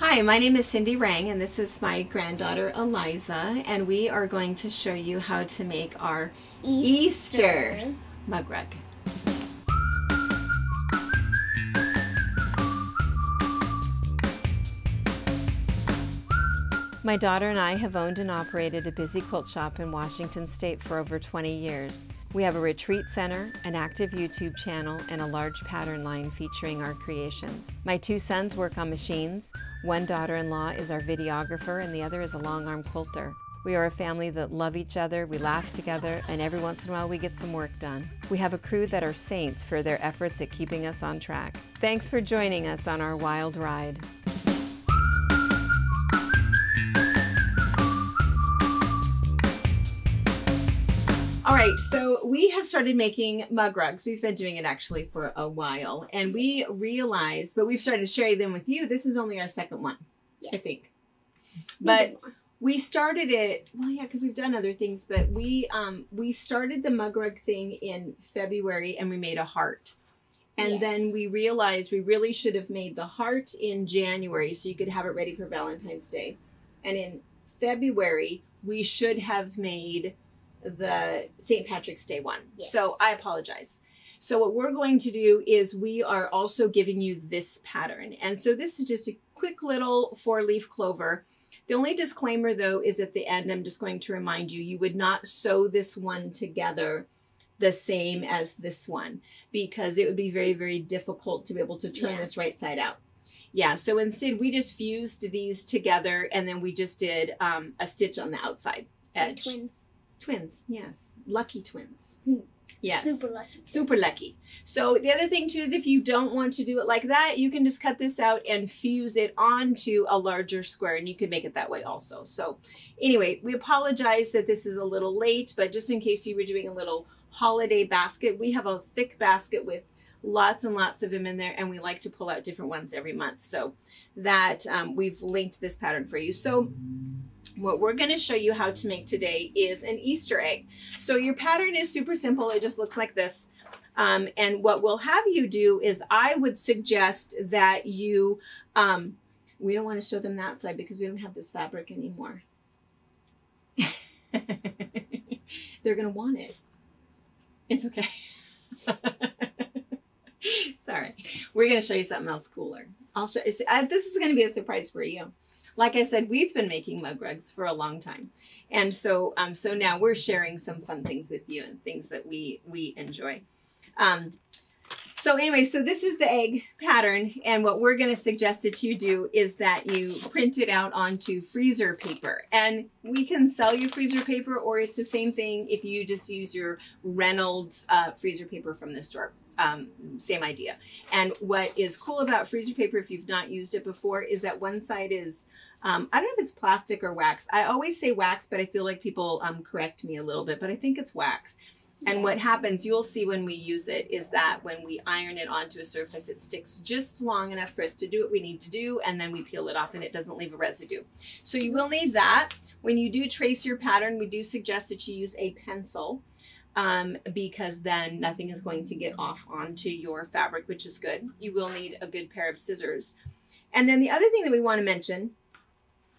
Hi, my name is Cindi Rang and this is my granddaughter Eliza and we are going to show you how to make our Easter, Easter mug rug. My daughter and I have owned and operated a busy quilt shop in Washington State for over 20 years. We have a retreat center, an active YouTube channel, and a large pattern line featuring our creations. My two sons work on machines. One daughter-in-law is our videographer and the other is a long arm quilter. We are a family that love each other, we laugh together, and every once in a while we get some work done. We have a crew that are saints for their efforts at keeping us on track. Thanks for joining us on our wild ride. All right, so we have started making mug rugs. We've been doing it actually for a while, and we realized, but we've started sharing them with you. This is only our second one, yeah. I think. But we started it, well, yeah, because we've done other things, but we um, we started the mug rug thing in February, and we made a heart. And yes. then we realized we really should have made the heart in January so you could have it ready for Valentine's Day. And in February, we should have made the St. Patrick's Day one. Yes. So I apologize. So what we're going to do is we are also giving you this pattern. And so this is just a quick little four leaf clover. The only disclaimer though is at the end, I'm just going to remind you, you would not sew this one together the same as this one because it would be very, very difficult to be able to turn yeah. this right side out. Yeah, so instead we just fused these together and then we just did um, a stitch on the outside edge. twins. Twins, yes. Lucky twins. Hmm. Yes. Super lucky. Super lucky. So the other thing too is if you don't want to do it like that, you can just cut this out and fuse it onto a larger square and you can make it that way also. So anyway, we apologize that this is a little late, but just in case you were doing a little holiday basket, we have a thick basket with lots and lots of them in there and we like to pull out different ones every month. So that um, we've linked this pattern for you. So what we're going to show you how to make today is an Easter egg. So your pattern is super simple. It just looks like this. Um, and what we'll have you do is I would suggest that you, um, we don't want to show them that side because we don't have this fabric anymore. They're going to want it. It's okay. it's all right. We're going to show you something else cooler. I'll show. Uh, this is going to be a surprise for you like I said, we've been making mug rugs for a long time. And so, um, so now we're sharing some fun things with you and things that we, we enjoy. Um, so anyway, so this is the egg pattern. And what we're going to suggest that you do is that you print it out onto freezer paper. And we can sell you freezer paper or it's the same thing if you just use your Reynolds uh, freezer paper from the store. Um, same idea. And what is cool about freezer paper, if you've not used it before, is that one side is um, I don't know if it's plastic or wax. I always say wax, but I feel like people um, correct me a little bit, but I think it's wax. And what happens, you'll see when we use it, is that when we iron it onto a surface, it sticks just long enough for us to do what we need to do, and then we peel it off and it doesn't leave a residue. So you will need that. When you do trace your pattern, we do suggest that you use a pencil um, because then nothing is going to get off onto your fabric, which is good. You will need a good pair of scissors. And then the other thing that we want to mention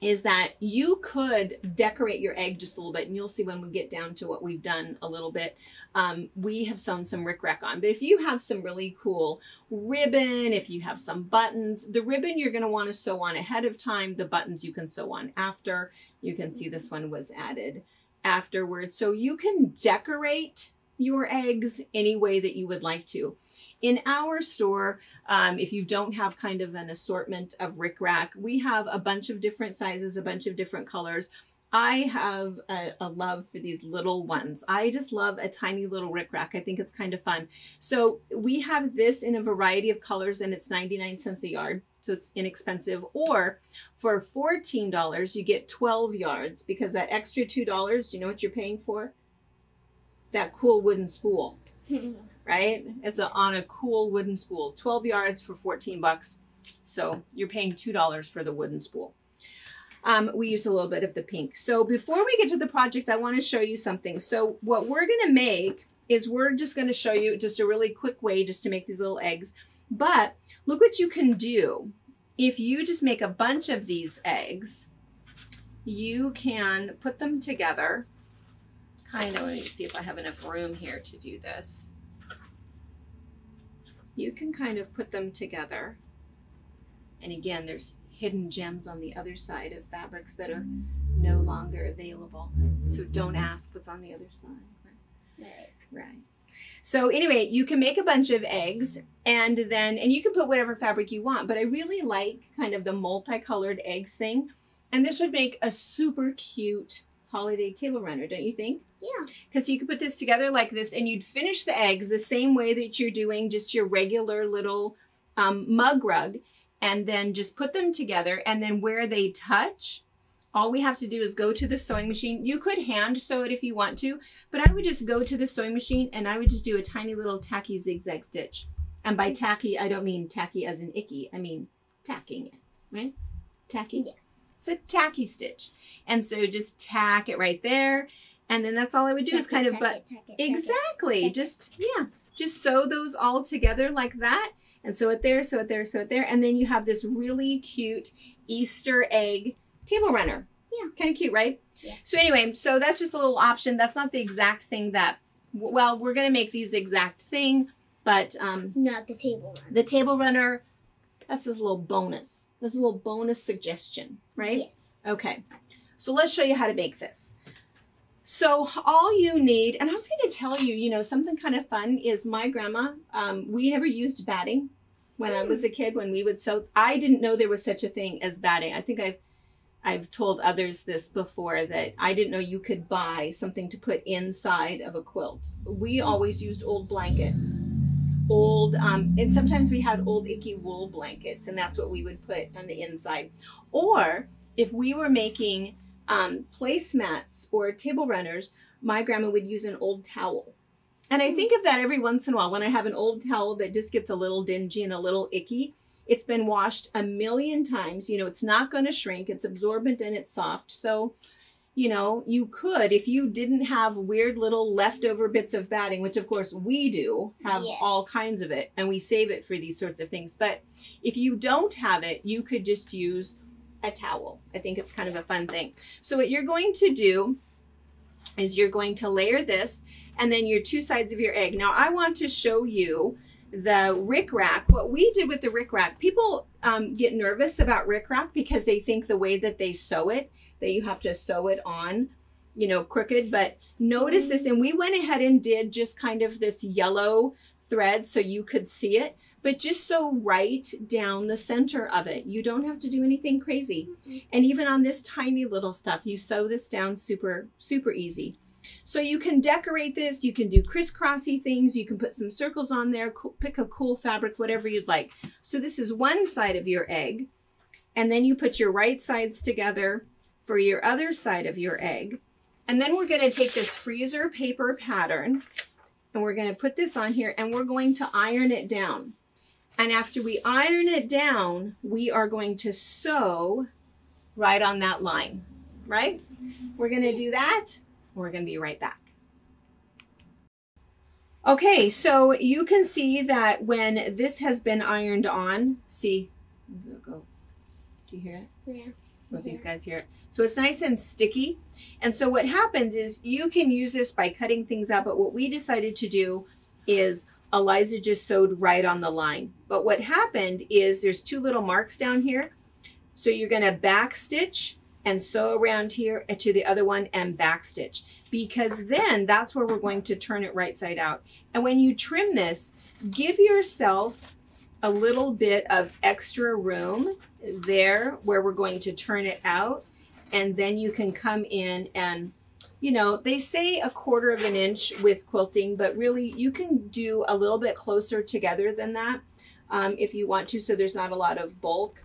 is that you could decorate your egg just a little bit and you'll see when we get down to what we've done a little bit. Um, we have sewn some rickrack on but if you have some really cool ribbon if you have some buttons the ribbon you're going to want to sew on ahead of time the buttons you can sew on after. You can see this one was added afterwards. So you can decorate your eggs any way that you would like to in our store, um, if you don't have kind of an assortment of rickrack, we have a bunch of different sizes, a bunch of different colors. I have a, a, love for these little ones. I just love a tiny little rickrack. I think it's kind of fun. So we have this in a variety of colors and it's 99 cents a yard. So it's inexpensive. Or for $14, you get 12 yards because that extra $2, do you know what you're paying for? That cool wooden spool. right? It's a, on a cool wooden spool, 12 yards for 14 bucks. So you're paying $2 for the wooden spool. Um, we used a little bit of the pink. So before we get to the project, I want to show you something. So what we're going to make is we're just going to show you just a really quick way just to make these little eggs. But look what you can do if you just make a bunch of these eggs, you can put them together. Kind of, let me see if I have enough room here to do this. You can kind of put them together. And again, there's hidden gems on the other side of fabrics that are no longer available. So don't ask what's on the other side. Right. Right. So anyway, you can make a bunch of eggs and then and you can put whatever fabric you want, but I really like kind of the multicolored eggs thing. And this would make a super cute holiday table runner, don't you think? Yeah. Because you could put this together like this and you'd finish the eggs the same way that you're doing just your regular little um, mug rug and then just put them together and then where they touch, all we have to do is go to the sewing machine. You could hand sew it if you want to, but I would just go to the sewing machine and I would just do a tiny little tacky zigzag stitch. And by tacky, I don't mean tacky as in icky. I mean tacking it, right? Tacky? Yeah. It's a tacky stitch. And so just tack it right there. And then that's all I would do is it, kind of, but it, it, exactly, just, yeah, just sew those all together like that. And sew it there, sew it there, sew it there. And then you have this really cute Easter egg table runner. Yeah. Kind of cute, right? Yeah. So anyway, so that's just a little option. That's not the exact thing that, well, we're going to make these exact thing, but um, Not the table one. the table runner, that's just a little bonus. That's a little bonus suggestion, right? Yes. Okay, so let's show you how to make this. So all you need, and I was going to tell you, you know, something kind of fun is my grandma. Um, we never used batting when I was a kid. When we would sew, I didn't know there was such a thing as batting. I think I've I've told others this before that I didn't know you could buy something to put inside of a quilt. We always used old blankets, old, um, and sometimes we had old icky wool blankets, and that's what we would put on the inside. Or if we were making um, placemats or table runners, my grandma would use an old towel. And I think of that every once in a while when I have an old towel that just gets a little dingy and a little icky. It's been washed a million times. You know, it's not going to shrink. It's absorbent and it's soft. So, you know, you could, if you didn't have weird little leftover bits of batting, which of course we do have Yes. all kinds of it, and we save it for these sorts of things. But if you don't have it, you could just use a towel. I think it's kind of a fun thing. So what you're going to do is you're going to layer this and then your two sides of your egg. Now I want to show you the rick rack. What we did with the rick rack, people um, get nervous about rick rack because they think the way that they sew it, that you have to sew it on, you know, crooked. But notice this, and we went ahead and did just kind of this yellow thread so you could see it but just sew right down the center of it. You don't have to do anything crazy. And even on this tiny little stuff, you sew this down super, super easy. So you can decorate this, you can do crisscrossy things, you can put some circles on there, pick a cool fabric, whatever you'd like. So this is one side of your egg, and then you put your right sides together for your other side of your egg. And then we're gonna take this freezer paper pattern and we're gonna put this on here and we're going to iron it down. And after we iron it down, we are going to sew right on that line, right? We're going to do that. We're going to be right back. Okay, so you can see that when this has been ironed on, see, go, do you hear it? Yeah. Let these guys hear it. So it's nice and sticky. And so what happens is you can use this by cutting things out, but what we decided to do is Eliza just sewed right on the line. But what happened is there's two little marks down here. So you're going to back stitch and sew around here to the other one and back stitch because then that's where we're going to turn it right side out. And when you trim this, give yourself a little bit of extra room there where we're going to turn it out. And then you can come in and you know they say a quarter of an inch with quilting but really you can do a little bit closer together than that um, if you want to. So there's not a lot of bulk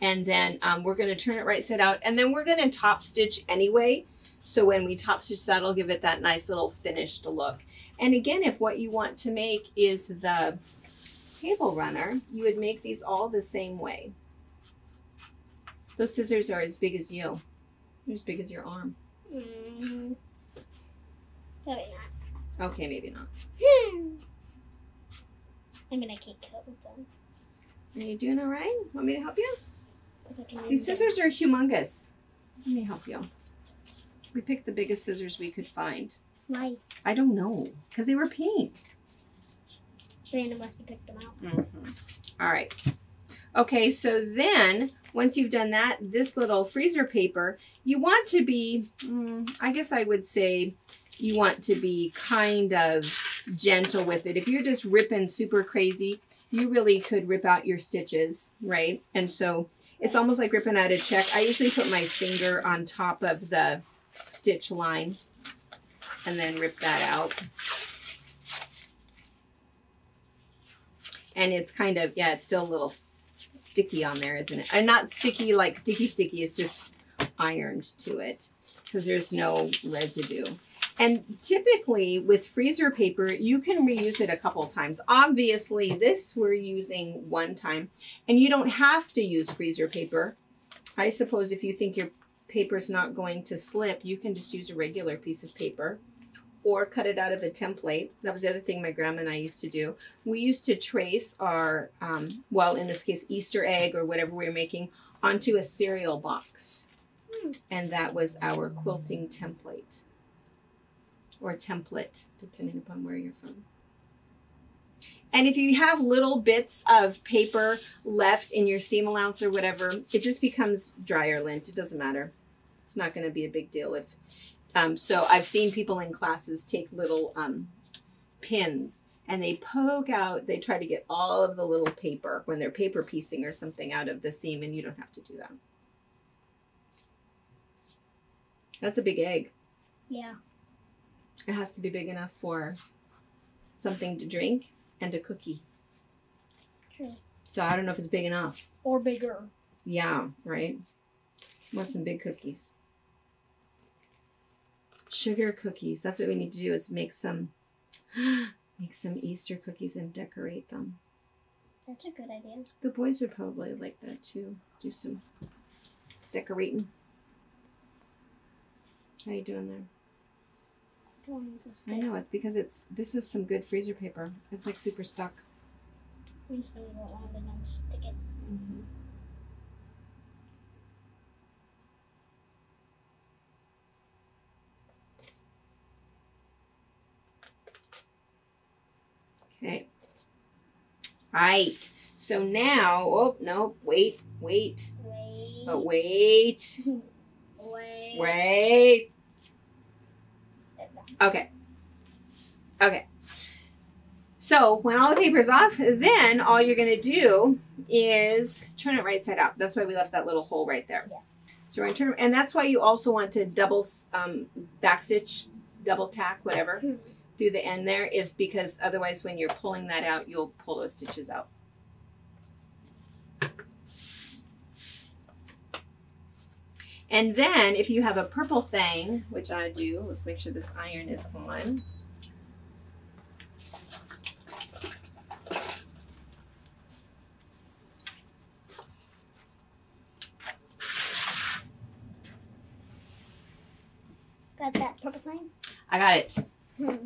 and then um, we're going to turn it right side out and then we're going to top stitch anyway so when we top stitch that'll give it that nice little finished look and again if what you want to make is the table runner you would make these all the same way those scissors are as big as you they're as big as your arm Mm. Probably not. okay maybe not I mean, I can't cut with them. Are you doing all right? Want me to help you? If I can These scissors are humongous. Let me help you. We picked the biggest scissors we could find. Why? I don't know, because they were pink. Brandon must have picked them out. Mm-hmm. All right. Okay, so then once you've done that, this little freezer paper, you want to be, mm, I guess I would say, you want to be kind of gentle with it. If you're just ripping super crazy, you really could rip out your stitches, right? And so it's almost like ripping out a check. I usually put my finger on top of the stitch line and then rip that out. and it's kind of yeah it's still a little sticky on there isn't it and not sticky like sticky sticky it's just ironed to it because there's no residue and typically with freezer paper you can reuse it a couple times obviously this we're using one time and you don't have to use freezer paper i suppose if you think your paper's not going to slip you can just use a regular piece of paper or cut it out of a template. That was the other thing my grandma and I used to do. We used to trace our, um, well, in this case, Easter egg or whatever we were making onto a cereal box. And that was our quilting template or template, depending upon where you're from. And if you have little bits of paper left in your seam allowance or whatever, it just becomes dryer lint. It doesn't matter. It's not going to be a big deal if um, so I've seen people in classes take little um, pins and they poke out, they try to get all of the little paper when they're paper piecing or something out of the seam, and you don't have to do that. That's a big egg. Yeah. It has to be big enough for something to drink and a cookie. True. So I don't know if it's big enough. Or bigger. Yeah, right? Want some big cookies. Sugar cookies. That's what we need to do is make some make some Easter cookies and decorate them. That's a good idea. The boys would probably like that too. Do some decorating. How you doing there? Going with this I know it's because it's this is some good freezer paper. It's like super stuck. I'm just gonna go on and then stick it. Okay. Right. So now, oh no, wait, wait, Wait. but wait, Wait. wait. Okay. Okay. So when all the paper's off, then all you're gonna do is turn it right side out. That's why we left that little hole right there. Yeah. So we're gonna turn, and that's why you also want to double um, backstitch, double tack, whatever, Hmm. through the end there, is because otherwise when you're pulling that out, you'll pull those stitches out. And then if you have a purple thing, which I do, let's make sure this iron is on. Got that purple thing? I got it.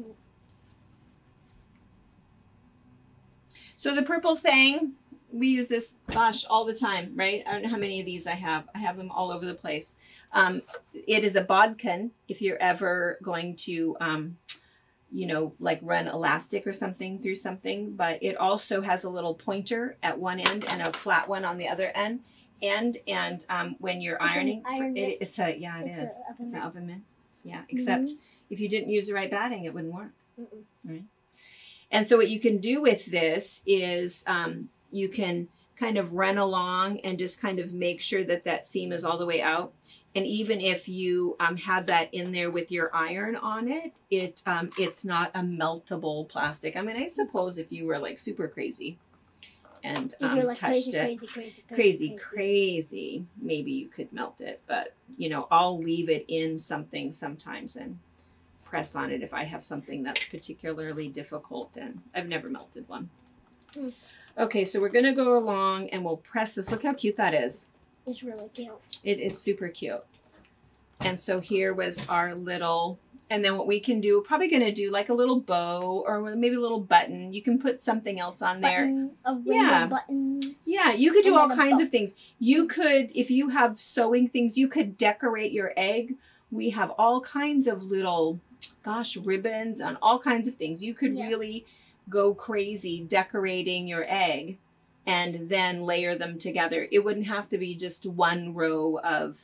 So the purple thing, we use this, gosh, all the time, right? I don't know how many of these I have. I have them all over the place. Um, it is a bodkin if you're ever going to, um, you know, like run elastic or something through something. But it also has a little pointer at one end and a flat one on the other end. And and um, when you're It's ironing, iron it, it's a yeah, it It's is. a It's an oven mitt. Yeah, except if you didn't use the right batting, it wouldn't work. Mm-mm. And so what you can do with this is um, you can kind of run along and just kind of make sure that that seam is all the way out. And even if you um, have that in there with your iron on it, it um, it's not a meltable plastic. I mean, I suppose if you were like super crazy and um, like touched crazy, it, crazy, crazy, crazy, crazy, maybe you could melt it. But you know, I'll leave it in something sometimes and press on it if I have something that's particularly difficult. And I've never melted one. Hmm. Okay, so we're gonna go along and we'll press this. Look how cute that is. It's really cute. It is super cute. And so here was our little And then what we can do, probably going to do like a little bow or maybe a little button. You can put something else on there. Button, a rainbow Yeah. buttons. Yeah, you could do all kinds of things. You could, if you have sewing things, you could decorate your egg. We have all kinds of little, gosh, ribbons and all kinds of things. You could Yeah. really go crazy decorating your egg and then layer them together. It wouldn't have to be just one row of,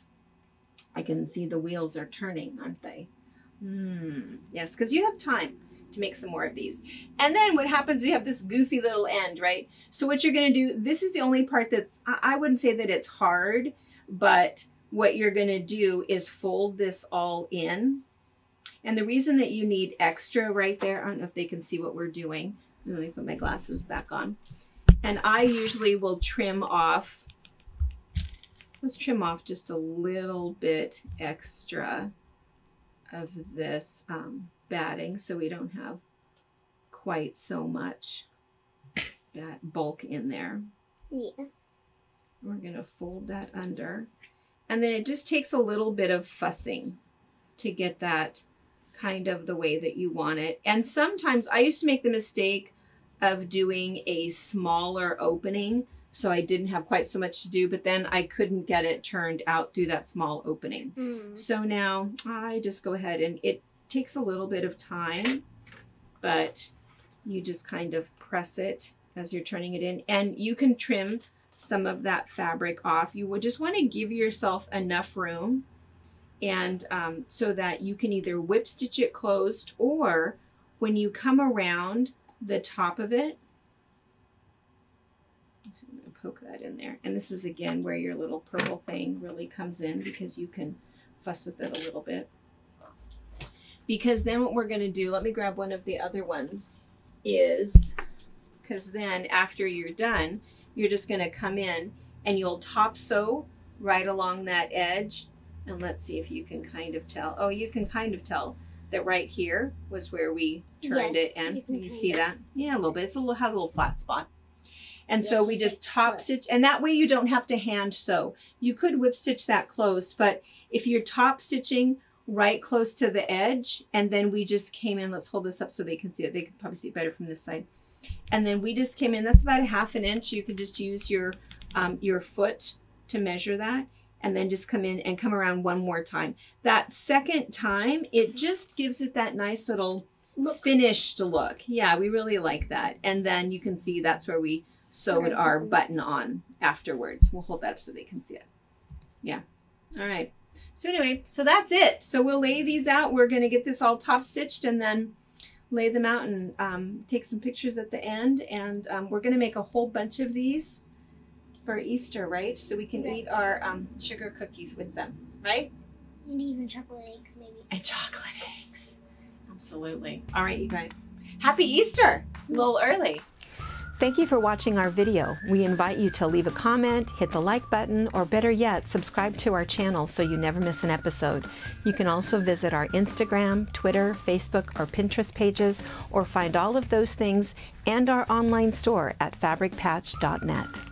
I can see the wheels are turning, aren't they? Hmm. Yes, because you have time to make some more of these. And then what happens, you have this goofy little end, right? So what you're going to do, this is the only part that's, I I wouldn't say that it's hard, but what you're going to do is fold this all in. And the reason that you need extra right there, I don't know if they can see what we're doing. Let me put my glasses back on. And I usually will trim off, let's trim off just a little bit extra of this um, batting so we don't have quite so much that bulk in there. Yeah. We're going to fold that under. And then it just takes a little bit of fussing to get that kind of the way that you want it. And sometimes I used to make the mistake of doing a smaller opening so I didn't have quite so much to do, but then I couldn't get it turned out through that small opening. Mm. So now I just go ahead and it takes a little bit of time, but you just kind of press it as you're turning it in. And you can trim some of that fabric off. You would just want to give yourself enough room and um, so that you can either whip stitch it closed or when you come around the top of it, so I'm going to poke that in there. And this is again where your little purple thing really comes in because you can fuss with it a little bit. Because then what we're going to do, let me grab one of the other ones, is because then after you're done, you're just going to come in and you'll top sew right along that edge. And let's see if you can kind of tell. Oh, you can kind of tell that right here was where we turned it and you you, see kind that? Yeah, a little bit. It's a little has a little flat spot. And Yeah, so we just top stitch and that way you don't have to hand sew. You could whip stitch that closed, but if you're top stitching right close to the edge and then we just came in, let's hold this up so they can see it. They can probably see it better from this side. And then we just came in, that's about a half an inch. You could just use your um, your foot to measure that and then just come in and come around one more time. That second time, it just gives it that nice little Look. finished look. Yeah, we really like that. And then you can see that's where we sewed our button. button on afterwards. We'll hold that up so they can see it. Yeah. All right. So anyway, so that's it. So we'll lay these out. We're going to get this all top stitched and then lay them out and um, take some pictures at the end. And um, we're going to make a whole bunch of these for Easter, right? So we can Right. eat our um, sugar cookies with them, right? And even chocolate eggs, maybe. And chocolate eggs. Absolutely. All right, you guys. Happy Easter. A little early. Thank you for watching our video. We invite you to leave a comment, hit the like button, or better yet, subscribe to our channel so you never miss an episode. You can also visit our Instagram, Twitter, Facebook, or Pinterest pages, or find all of those things and our online store at fabricpatch.net.